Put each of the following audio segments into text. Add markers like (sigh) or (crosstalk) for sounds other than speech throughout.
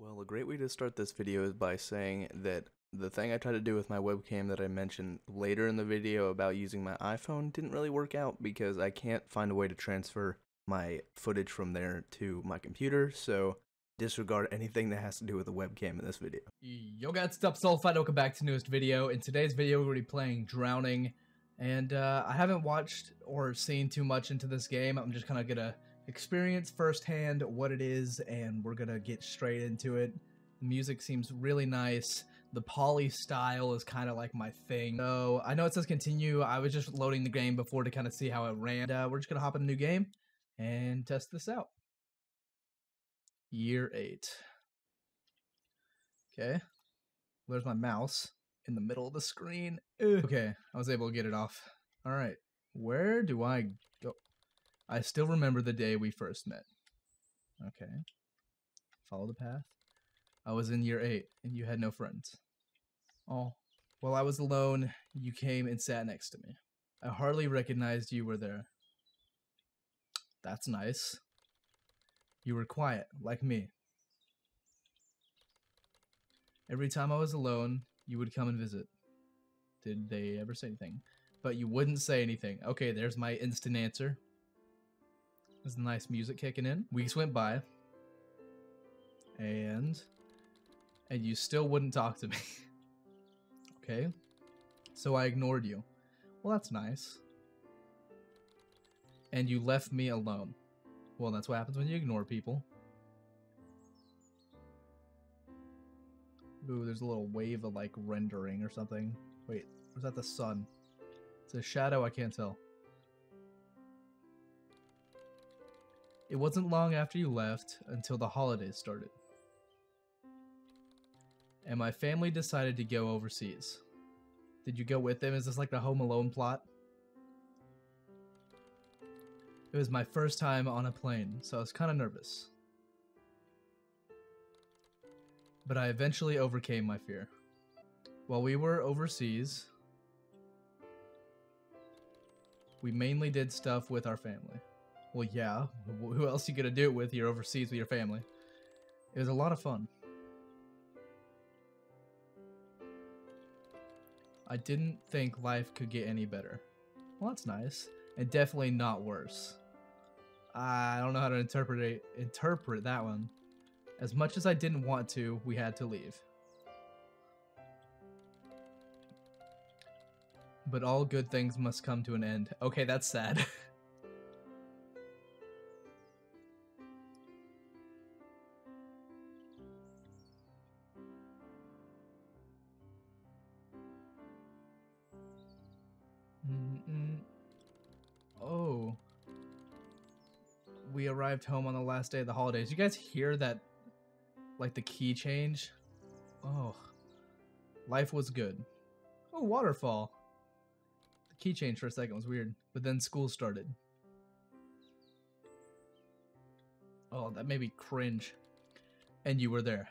Well, a great way to start this video is by saying that the thing I tried to do with my webcam that I mentioned later in the video about using my iPhone didn't really work out because I can't find a way to transfer my footage from there to my computer, so disregard anything that has to do with the webcam in this video. Yo guys, it's up Sulfide, welcome back to newest video. In today's video, we're going to be playing Drowning, and uh, I haven't watched or seen too much into this game. I'm just kind of going to experience firsthand what it is, and we're to get straight into it. The music seems really nice. The poly style is kind of like my thing. So I know it says continue. I was just loading the game before to kind of see how it ran. Uh, we're just to hop in a new game and test this out. Year 8. Okay. There's my mouse in the middle of the screen. Okay, I was able to get it off. All right. Where do I go? I still remember the day we first met. Okay. Follow the path. I was in year 8 and you had no friends. Oh. While I was alone, you came and sat next to me. I hardly recognized you were there. That's nice. You were quiet, like me. Every time I was alone, you would come and visit. Did they ever say anything? But you wouldn't say anything. Okay, there's my instant answer. There's nice music kicking in. Weeks went by. And... And you still wouldn't talk to me. (laughs) okay. So I ignored you. Well, that's nice. And you left me alone. Well, that's what happens when you ignore people. Ooh, there's a little wave of like rendering or something. Wait, was that the sun? It's a shadow, I can't tell. It wasn't long after you left until the holidays started. And my family decided to go overseas. Did you go with them? Is this like the Home Alone plot? It was my first time on a plane, so I was kind of nervous. But I eventually overcame my fear. While we were overseas, we mainly did stuff with our family. Well, yeah, who else you gonna do it with? You're overseas with your family. It was a lot of fun. I didn't think life could get any better. Well, that's nice. And definitely not worse. I don't know how to interpret it, interpret that one. As much as I didn't want to, we had to leave. But all good things must come to an end. Okay, that's sad. (laughs) arrived home on the last day of the holidays. You guys hear that, like, the key change? Oh. Life was good. Oh, waterfall. The key change for a second was weird. But then school started. Oh, that made me cringe. And you were there.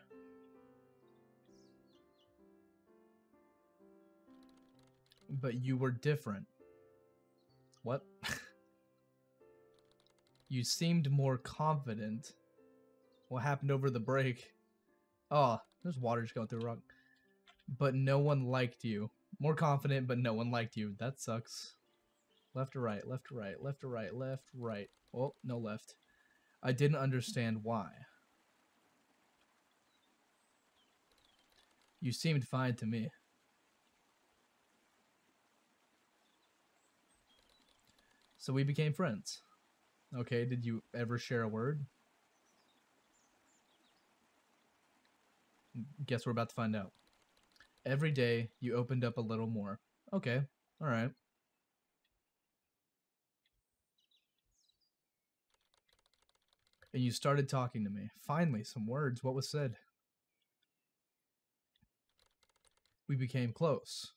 But you were different. What? (laughs) you seemed more confident. What happened over the break? Oh, there's water just going through rock. But no one liked you. More confident, but no one liked you. That sucks. Left or right, left or right, left or right, left, right. Oh, no left. I didn't understand why. You seemed fine to me. So we became friends. Okay, did you ever share a word? Guess we're about to find out. Every day, you opened up a little more. Okay, alright. And you started talking to me. Finally, some words. What was said? We became close.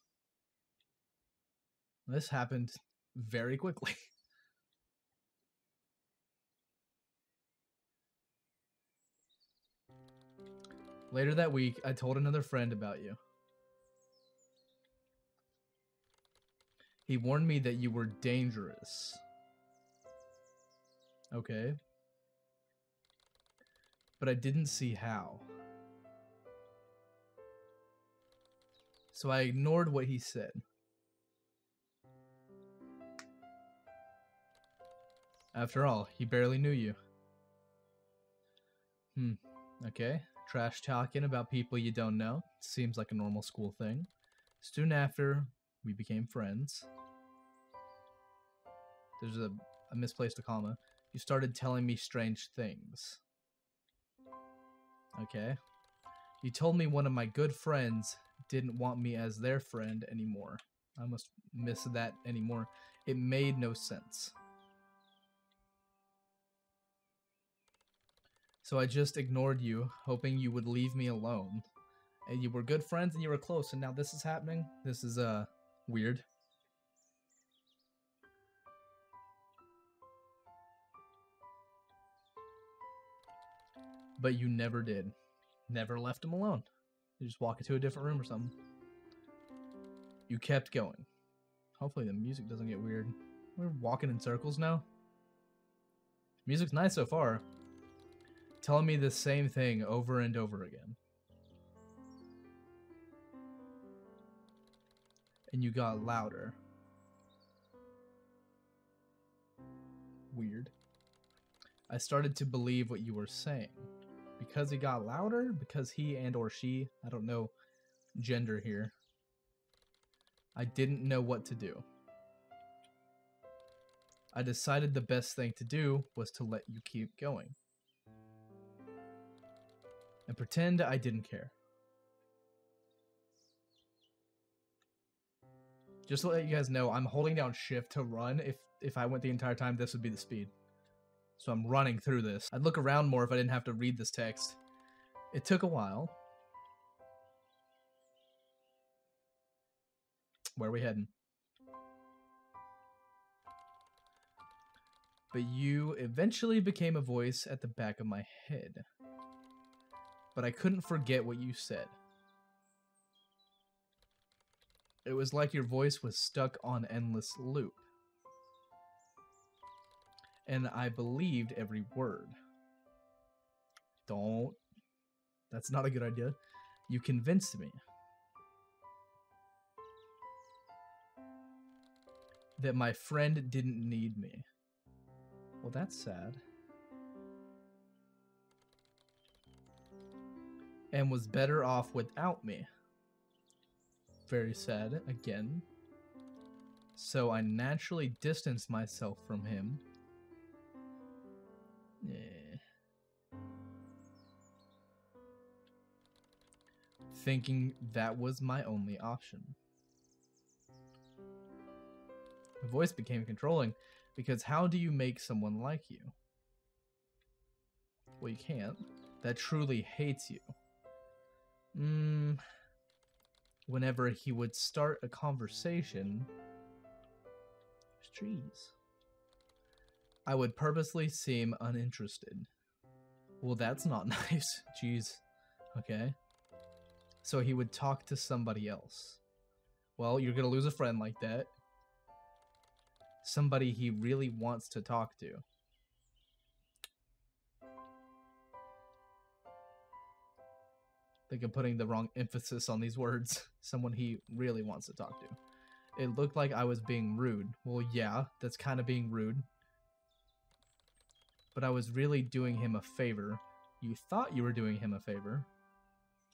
This happened very quickly. (laughs) Later that week, I told another friend about you. He warned me that you were dangerous. Okay. But I didn't see how. So I ignored what he said. After all, he barely knew you. Hmm, okay. Trash talking about people you don't know. Seems like a normal school thing. Soon after, we became friends. There's a, a misplaced comma. You started telling me strange things. Okay. You told me one of my good friends didn't want me as their friend anymore. I must miss that anymore. It made no sense. So I just ignored you, hoping you would leave me alone. And you were good friends and you were close, and now this is happening? This is, uh, weird. But you never did. Never left him alone. You just walk into a different room or something. You kept going. Hopefully the music doesn't get weird. We're walking in circles now. Music's nice so far. Telling me the same thing over and over again. And you got louder. Weird. I started to believe what you were saying because he got louder, because he and or she, I don't know gender here. I didn't know what to do. I decided the best thing to do was to let you keep going. And pretend I didn't care. Just to let you guys know, I'm holding down shift to run. If if I went the entire time, this would be the speed. So I'm running through this. I'd look around more if I didn't have to read this text. It took a while. Where are we heading? But you eventually became a voice at the back of my head. But I couldn't forget what you said. It was like your voice was stuck on endless loop and I believed every word. Don't. That's not a good idea. You convinced me. That my friend didn't need me. Well, that's sad. And was better off without me. Very sad, again. So I naturally distanced myself from him yeah. Thinking that was my only option. The voice became controlling because how do you make someone like you? Well, you can't. That truly hates you. Hmm. Whenever he would start a conversation, trees. I would purposely seem uninterested. Well, that's not (laughs) nice. Jeez. Okay. So he would talk to somebody else. Well, you're gonna lose a friend like that. Somebody he really wants to talk to. Think I'm putting the wrong emphasis on these words. (laughs) Someone he really wants to talk to. It looked like I was being rude. Well, yeah, that's kind of being rude but I was really doing him a favor. You thought you were doing him a favor.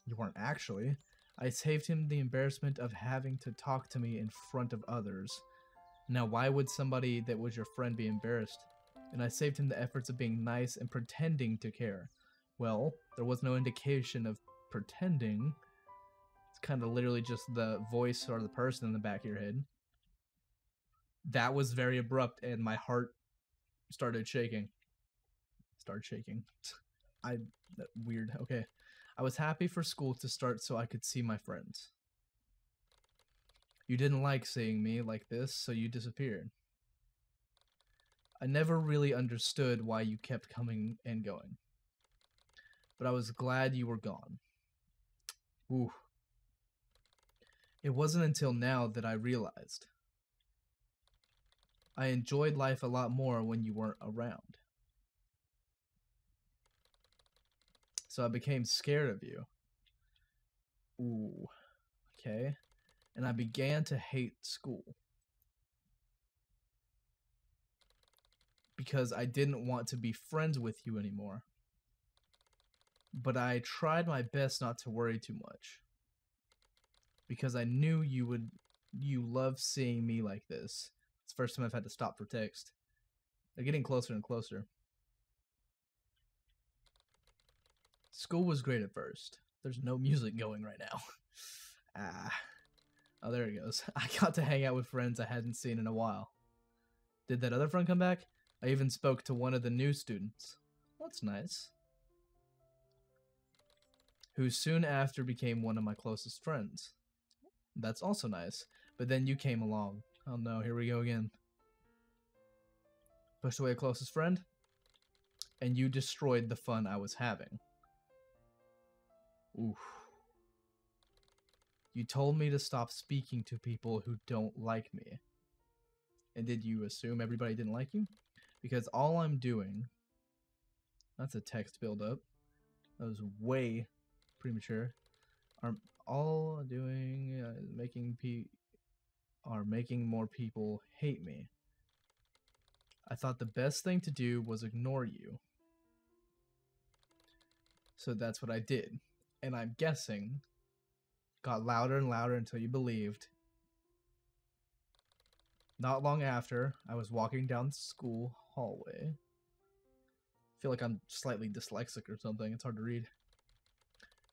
You weren't actually. I saved him the embarrassment of having to talk to me in front of others. Now, why would somebody that was your friend be embarrassed? And I saved him the efforts of being nice and pretending to care. Well, there was no indication of pretending. It's kind of literally just the voice or the person in the back of your head. That was very abrupt, and my heart started shaking Started shaking. (laughs) I weird. Okay. I was happy for school to start so I could see my friends. You didn't like seeing me like this, so you disappeared. I never really understood why you kept coming and going. But I was glad you were gone. Ooh. It wasn't until now that I realized. I enjoyed life a lot more when you weren't around. So I became scared of you. Ooh. Okay. and I began to hate school. Because I didn't want to be friends with you anymore. But I tried my best not to worry too much. Because I knew you would you love seeing me like this. It's the first time I've had to stop for text. They're getting closer and closer. School was great at first. There's no music going right now. (laughs) ah. Oh, there he goes. (laughs) I got to hang out with friends I hadn't seen in a while. Did that other friend come back? I even spoke to one of the new students. That's nice. Who soon after became one of my closest friends. That's also nice. But then you came along. Oh no, here we go again. Pushed away a closest friend, and you destroyed the fun I was having. Oof. You told me to stop speaking to people who don't like me. And did you assume everybody didn't like you? Because all I'm doing. That's a text buildup. That was way premature. Are all doing uh, making pe are making more people hate me. I thought the best thing to do was ignore you. So that's what I did and I'm guessing got louder and louder until you believed. Not long after, I was walking down the school hallway. Feel like I'm slightly dyslexic or something. It's hard to read.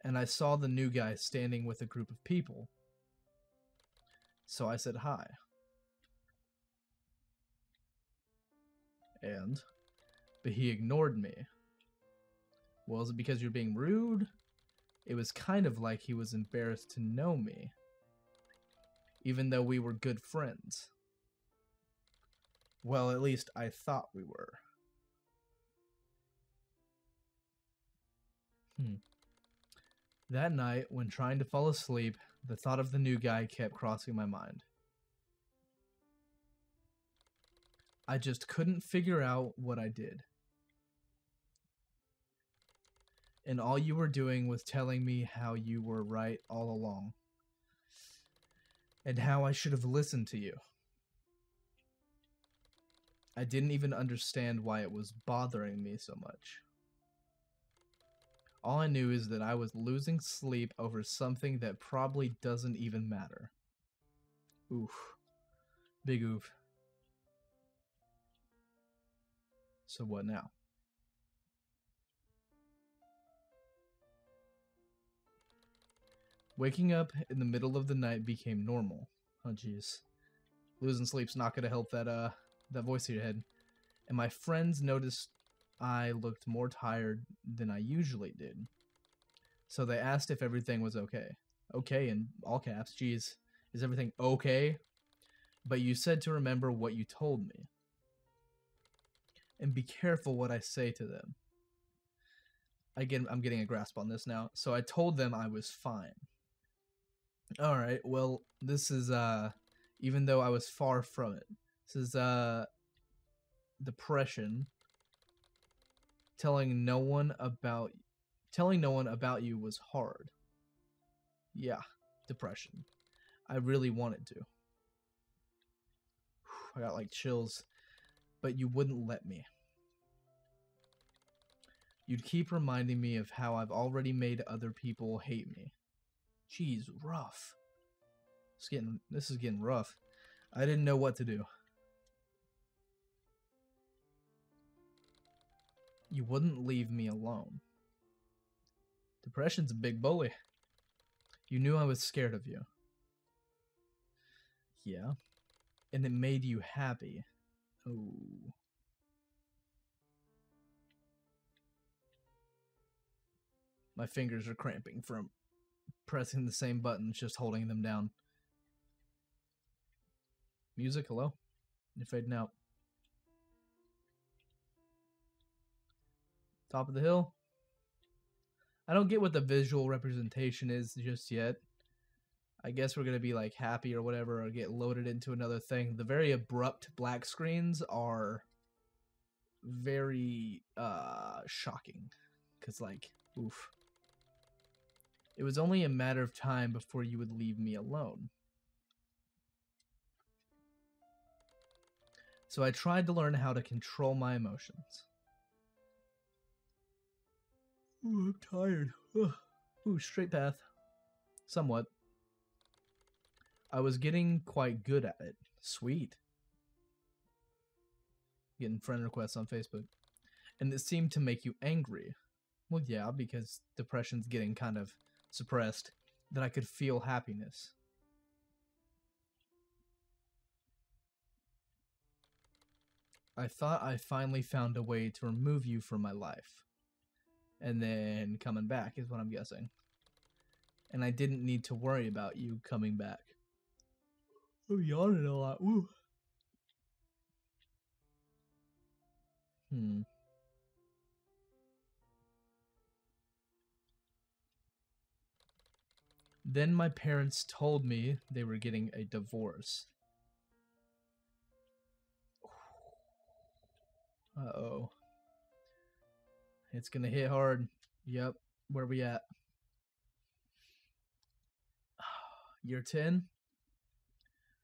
And I saw the new guy standing with a group of people. So I said hi. And, but he ignored me. Well, is it because you're being rude? It was kind of like he was embarrassed to know me, even though we were good friends. Well, at least I thought we were. That night, when trying to fall asleep, the thought of the new guy kept crossing my mind. I just couldn't figure out what I did. and all you were doing was telling me how you were right all along and how I should have listened to you. I didn't even understand why it was bothering me so much. All I knew is that I was losing sleep over something that probably doesn't even matter. Oof. Big oof. So what now? Waking up in the middle of the night became normal. Oh jeez. Losing sleep's not gonna help that uh that voice in your head. And my friends noticed I looked more tired than I usually did. So they asked if everything was okay. Okay in all caps. Jeez. Is everything okay? But you said to remember what you told me. And be careful what I say to them. Again, I'm getting a grasp on this now. So I told them I was fine. All right. Well, this is uh even though I was far from it. This is uh depression. Telling no one about telling no one about you was hard. Yeah, depression. I really wanted to. (sighs) I got like chills, but you wouldn't let me. You'd keep reminding me of how I've already made other people hate me. Jeez, rough. It's getting this is getting rough. I didn't know what to do. You wouldn't leave me alone. Depression's a big bully. You knew I was scared of you. Yeah. And it made you happy. Oh. My fingers are cramping from pressing the same buttons, just holding them down. Music, hello? You're fading out. top of the hill. I don't get what the visual representation is just yet. I guess we're gonna be like happy or whatever, or get loaded into another thing. The very abrupt black screens are very uh, shocking, cause like, oof. It was only a matter of time before you would leave me alone. So I tried to learn how to control my emotions. Ooh, I'm tired. Ugh. Ooh, straight path. Somewhat. I was getting quite good at it. Sweet. Getting friend requests on Facebook. And it seemed to make you angry. Well, yeah, because depression's getting kind of suppressed. That I could feel happiness. I thought I finally found a way to remove you from my life. And then coming back is what I'm guessing. And I didn't need to worry about you coming back. I'm yawning a lot. Woo. Hmm. Then my parents told me they were getting a divorce. (sighs) Uh oh. It's gonna hit hard. Yep. Where we at? (sighs) Year 10?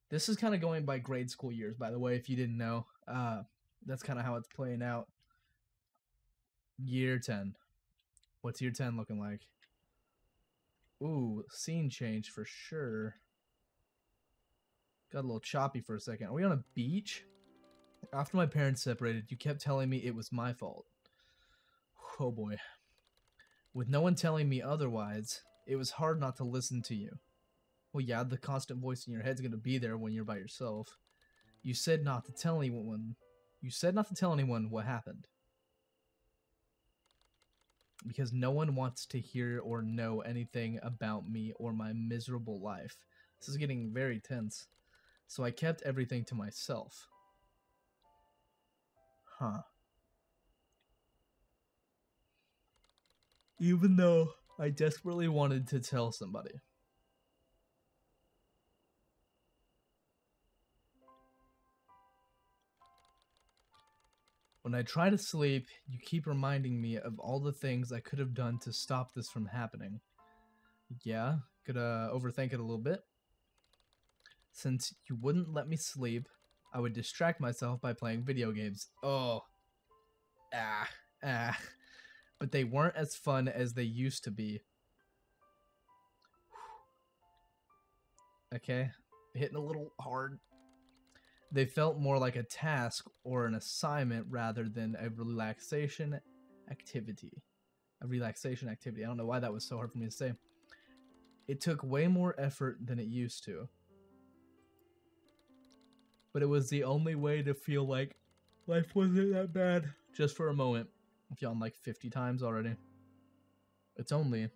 This is kind of going by grade school years, by the way, if you didn't know. Uh, that's kind of how it's playing out. Year 10. What's year 10 looking like? Ooh, scene change for sure. Got a little choppy for a second. Are we on a beach? After my parents separated, you kept telling me it was my fault. Oh boy. With no one telling me otherwise, it was hard not to listen to you. Well, yeah, the constant voice in your head's gonna be there when you're by yourself. You said not to tell anyone. You said not to tell anyone what happened. Because no one wants to hear or know anything about me or my miserable life. This is getting very tense. So I kept everything to myself. Huh. Even though I desperately wanted to tell somebody. When I try to sleep, you keep reminding me of all the things I could have done to stop this from happening. Yeah, could uh, overthink it a little bit. Since you wouldn't let me sleep, I would distract myself by playing video games. Oh. Ah. Ah. But they weren't as fun as they used to be. Okay. Hitting a little hard. They felt more like a task or an assignment rather than a relaxation activity. A relaxation activity. I don't know why that was so hard for me to say. It took way more effort than it used to. But it was the only way to feel like life wasn't that bad. Just for a moment. I've yawned like 50 times already. It's only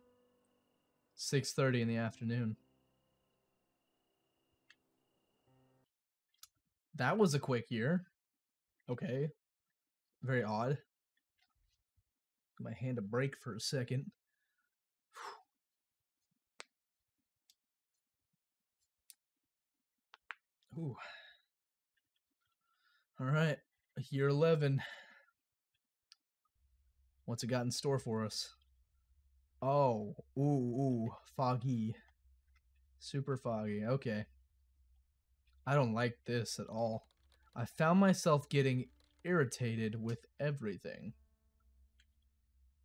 6.30 in the afternoon. That was a quick year. Okay. Very odd. Give my hand a break for a second. Ooh. All right. Year 11. What's it got in store for us? Oh, ooh, ooh, foggy. Super foggy. Okay. I don't like this at all. I found myself getting irritated with everything.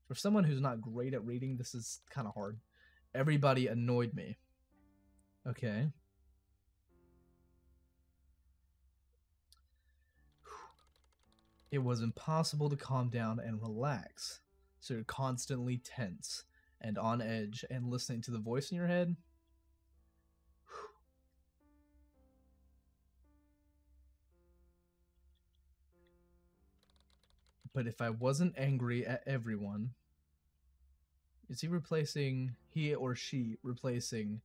For someone who's not great at reading, this is kind of hard. Everybody annoyed me. Okay. It was impossible to calm down and relax. So you're constantly tense and on edge and listening to the voice in your head. (sighs) But if I wasn't angry at everyone, is he replacing he or she replacing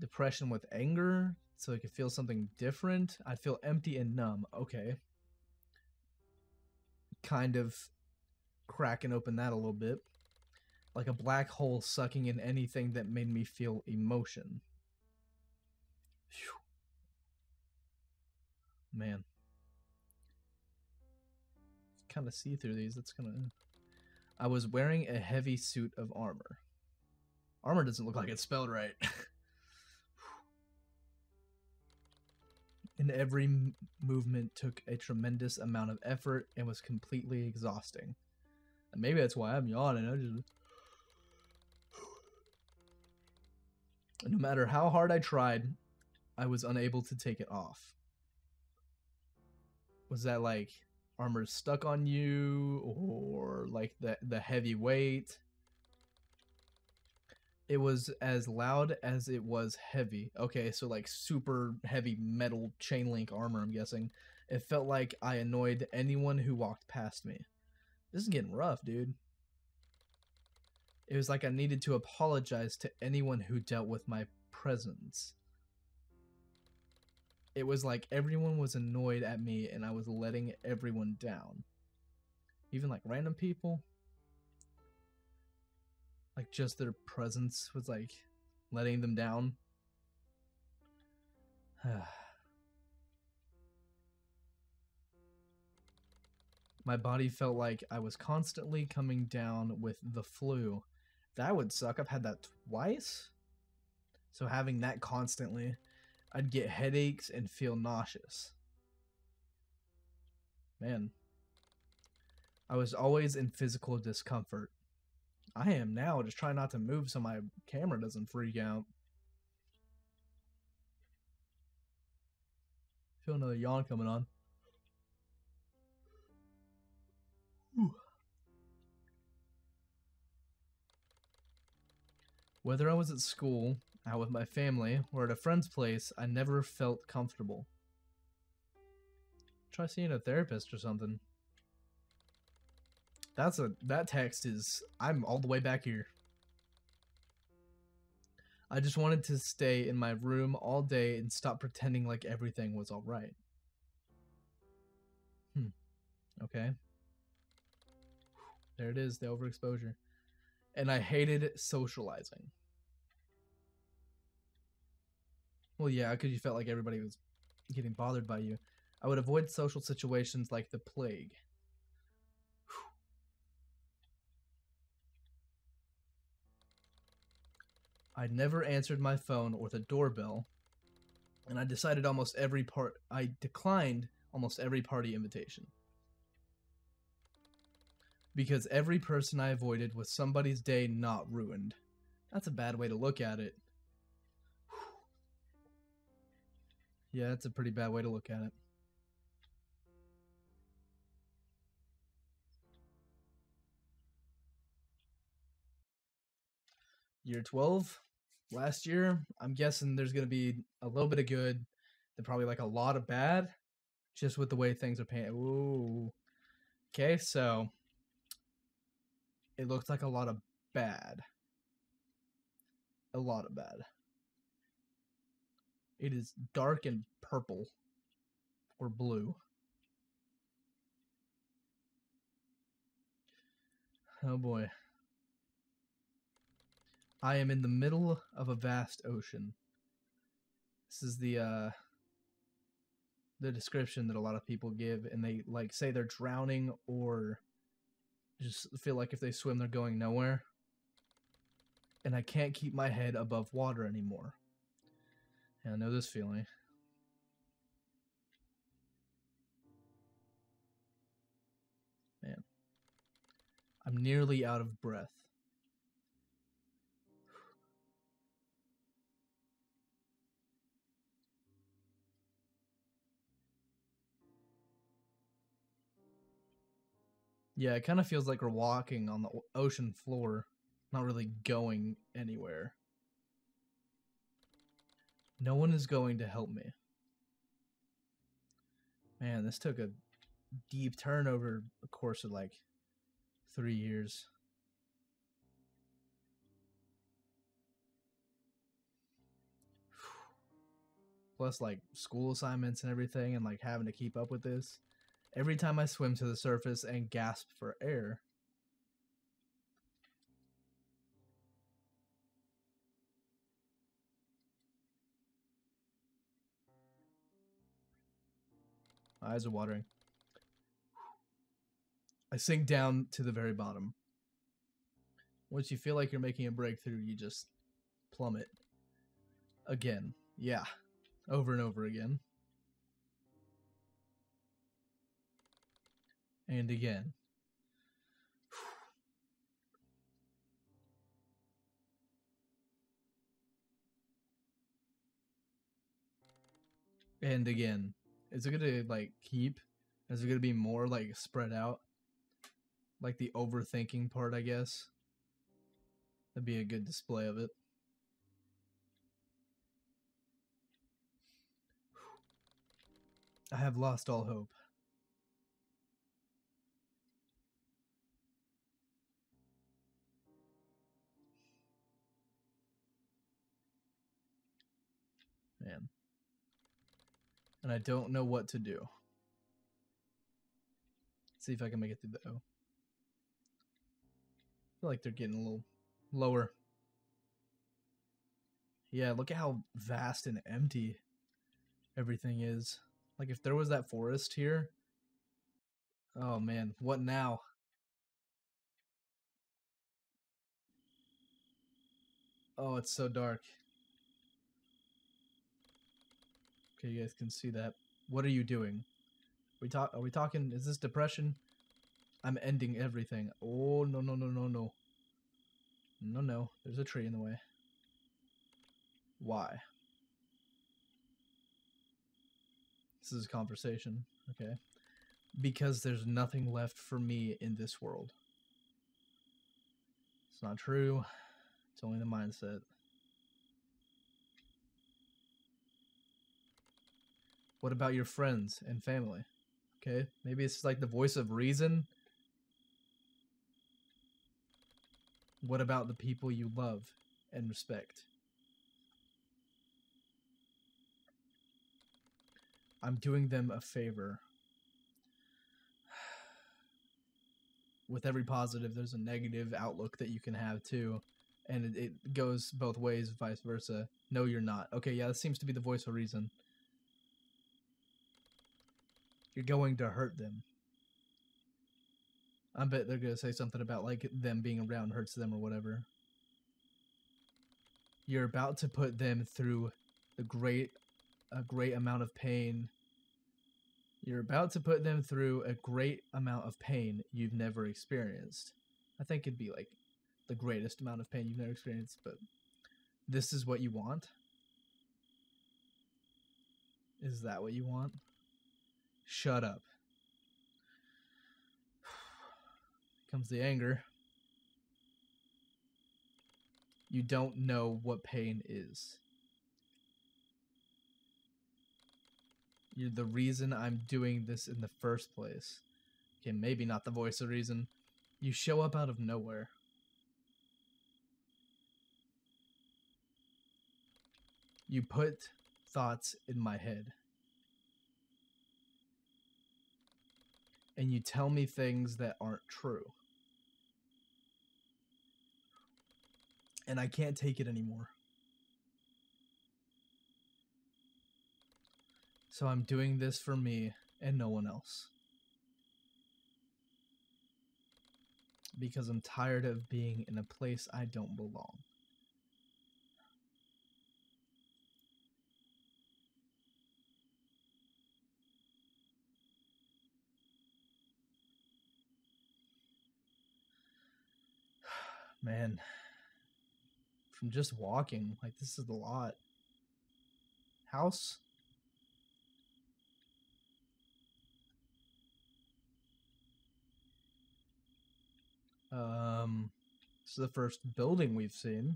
depression with anger so I could feel something different? I'd feel empty and numb. Okay. Kind of cracking open that a little bit. Like a black hole sucking in anything that made me feel emotion. Whew. Man kind of see through these. That's gonna. I was wearing a heavy suit of armor. Armor doesn't look like it's spelled right. (laughs) and every movement took a tremendous amount of effort and was completely exhausting. And maybe that's why I'm yawning. I just (sighs) no matter how hard I tried, I was unable to take it off. Was that like armor stuck on you or like the the heavy weight? It was as loud as it was heavy. Okay, so like super heavy metal chain link armor, I'm guessing. It felt like I annoyed anyone who walked past me. This is getting rough, dude. It was like I needed to apologize to anyone who dealt with my presence. It was like everyone was annoyed at me and I was letting everyone down. Even like random people. Like just their presence was like letting them down. (sighs) My body felt like I was constantly coming down with the flu. That would suck. I've had that twice. So having that constantly, I'd get headaches and feel nauseous. Man. I was always in physical discomfort. I am now, just trying not to move so my camera doesn't freak out. Feel another yawn coming on. Whew. Whether I was at school, out with my family, or at a friend's place, I never felt comfortable. Try seeing a therapist or something. That's a that text is I'm all the way back here. I just wanted to stay in my room all day and stop pretending like everything was all right. Hmm. Okay. There it is, the overexposure. And I hated socializing. Well, yeah, because you felt like everybody was getting bothered by you. I would avoid social situations like the plague. I never answered my phone or the doorbell, and I decided almost every part. I declined almost every party invitation because every person I avoided was somebody's day not ruined. That's a bad way to look at it. (sighs) Yeah, that's a pretty bad way to look at it. Year 12, last year, I'm guessing there's going to be a little bit of good, then probably like a lot of bad, just with the way things are painted. Ooh. Okay, so it looks like a lot of bad. A lot of bad. It is dark and purple or blue. Oh boy. I am in the middle of a vast ocean. This is the uh the description that a lot of people give and they like say they're drowning or just feel like if they swim they're going nowhere. And I can't keep my head above water anymore. Yeah, I know this feeling. Man. I'm nearly out of breath. Yeah, it kind of feels like we're walking on the ocean floor, not really going anywhere. No one is going to help me. Man, this took a deep turn over the course of like three years. (sighs) Plus, like school assignments and everything, and like having to keep up with this. Every time I swim to the surface and gasp for air, My eyes are watering. I sink down to the very bottom. Once you feel like you're making a breakthrough, you just plummet. Again. Yeah. Over and over again. And again. (sighs) And again. Is it gonna like keep? Is it gonna be more like spread out? Like the overthinking part, I guess. That'd be a good display of it. (sighs) I have lost all hope. And I don't know what to do. see if I can make it through the O. I feel like they're getting a little lower. Yeah, look at how vast and empty everything is. Like if there was that forest here. Oh man, what now? Oh, it's so dark. Okay, you guys can see that. What are you doing? We talk are we talking is this depression? I'm ending everything. Oh no no no no no. No no, there's a tree in the way. Why? This is a conversation, okay? Because there's nothing left for me in this world. It's not true. It's only the mindset. What about your friends and family? Okay, maybe it's like the voice of reason. What about the people you love and respect? I'm doing them a favor. (sighs) With every positive, there's a negative outlook that you can have too. And it, goes both ways, vice versa. No, you're not. Okay, yeah, that seems to be the voice of reason. You're going to hurt them. I bet they're gonna say something about like them being around hurts them or whatever. You're about to put them through the great a great amount of pain. You're about to put them through a great amount of pain you've never experienced. I think it'd be like the greatest amount of pain you've never experienced, but this is what you want? Is that what you want? Shut up. (sighs) Comes the anger. You don't know what pain is. You're the reason I'm doing this in the first place. Okay, maybe not the voice of reason. You show up out of nowhere. You put thoughts in my head. And you tell me things that aren't true. And I can't take it anymore. So I'm doing this for me and no one else. Because I'm tired of being in a place I don't belong. Man, from just walking, like this is a lot. House? Um, this is the first building we've seen.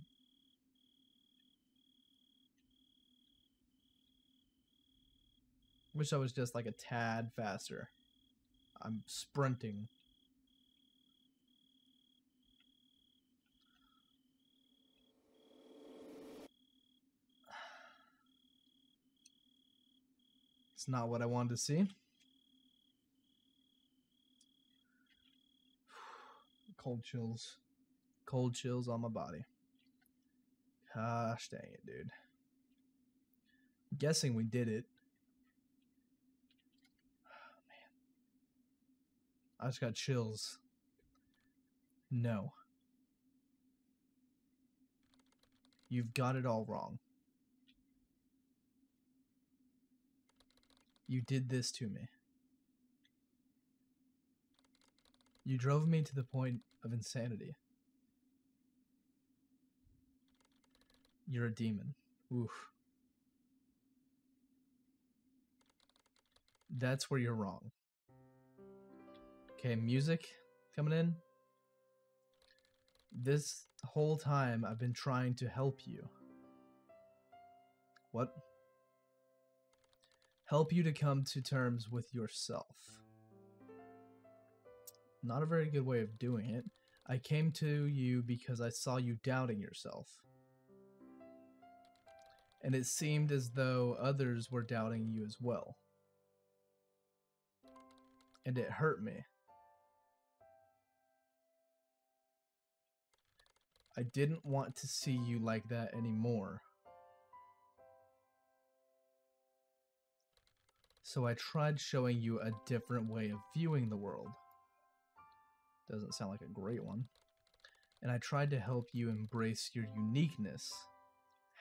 Wish I was just like a tad faster. I'm sprinting. It's not what I wanted to see. (sighs) Cold chills. Cold chills on my body. Gosh dang it, dude. I'm guessing we did it. (sighs) man. I just got chills. No. You've got it all wrong. You did this to me. You drove me to the point of insanity. You're a demon. Oof. That's where you're wrong. Okay, music coming in. This whole time I've been trying to help you. What? Help you to come to terms with yourself. Not a very good way of doing it. I came to you because I saw you doubting yourself. And it seemed as though others were doubting you as well. And it hurt me. I didn't want to see you like that anymore. So I tried showing you a different way of viewing the world. Doesn't sound like a great one. And I tried to help you embrace your uniqueness.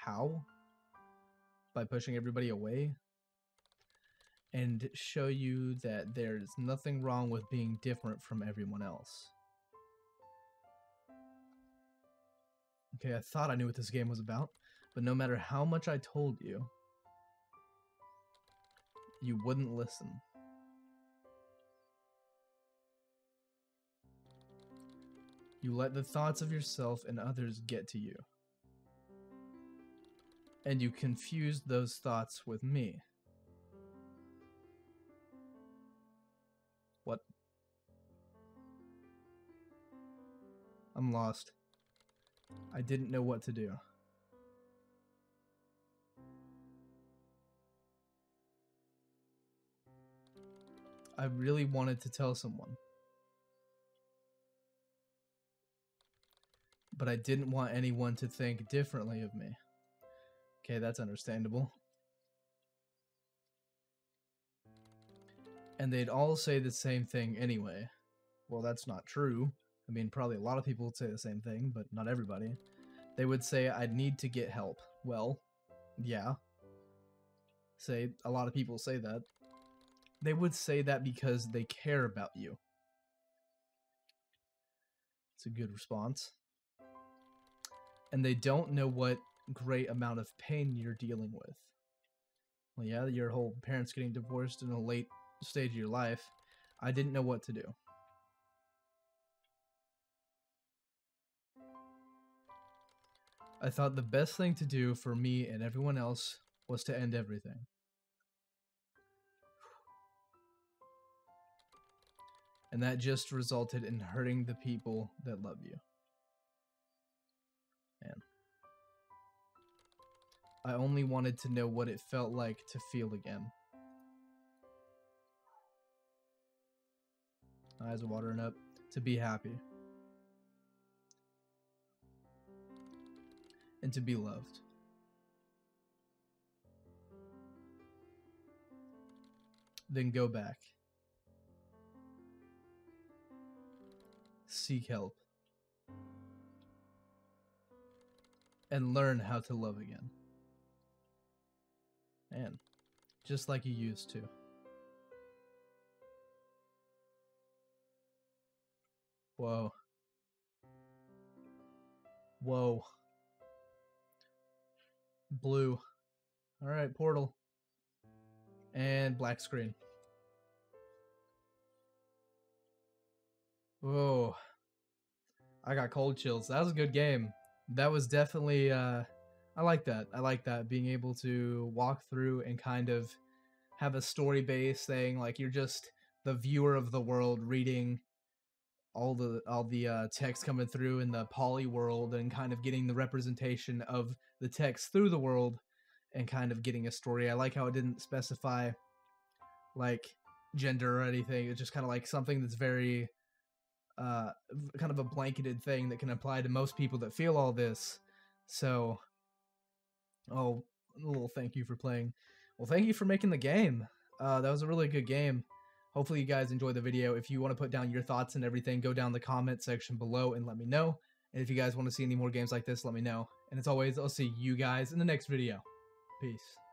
How? By pushing everybody away? And show you that there's nothing wrong with being different from everyone else. Okay, I thought I knew what this game was about, but no matter how much I told you, you wouldn't listen. You let the thoughts of yourself and others get to you. And you confused those thoughts with me. What? I'm lost. I didn't know what to do. I really wanted to tell someone. But I didn't want anyone to think differently of me. Okay, that's understandable. And they'd all say the same thing anyway. Well, that's not true. I mean, probably a lot of people would say the same thing, but not everybody. They would say, I need to get help. Well, yeah. Say, a lot of people say that. They would say that because they care about you. It's a good response. And they don't know what great amount of pain you're dealing with. Well, yeah, your whole parents getting divorced in a late stage of your life. I didn't know what to do. I thought the best thing to do for me and everyone else was to end everything. And that just resulted in hurting the people that love you. Man. I only wanted to know what it felt like to feel again. Eyes watering up. To be happy. And to be loved. Then go back. Seek help, and learn how to love again. And just like you used to. Whoa. Whoa. Blue. Alright, portal. And black screen. Whoa. I got cold chills. That was a good game. That was definitely uh I like that. I like that being able to walk through and kind of have a story base thing like you're just the viewer of the world reading all the all the uh, text coming through in the poly world and kind of getting the representation of the text through the world and kind of getting a story. I like how it didn't specify like gender or anything. It's just kind of like something that's very uh, kind of a blanketed thing that can apply to most people that feel all this. So, oh, a little thank you for playing. Well, thank you for making the game. Uh, that was a really good game. Hopefully you guys enjoyed the video. If you want to put down your thoughts and everything, go down the comment section below and let me know. And if you guys want to see any more games like this, let me know. And as always, I'll see you guys in the next video. Peace.